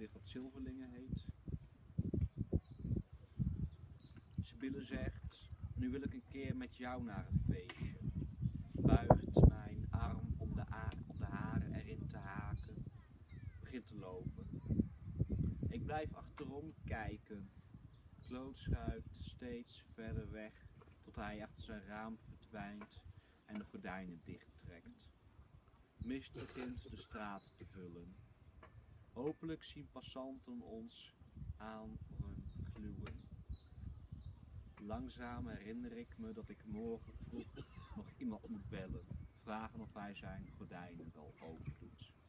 gedicht dat Zilverlingen heet. Sibylle zegt, nu wil ik een keer met jou naar het feestje. Buigt mijn arm om de, om de haren erin te haken. Begint te lopen. Ik blijf achterom kijken. Kloot schuift steeds verder weg tot hij achter zijn raam verdwijnt en de gordijnen dichttrekt. Mist begint de straat te vullen. Hopelijk zien passanten ons aan voor hun kluwen. Langzaam herinner ik me dat ik morgen vroeg nog iemand moet bellen. Vragen of hij zijn gordijnen wel open doet.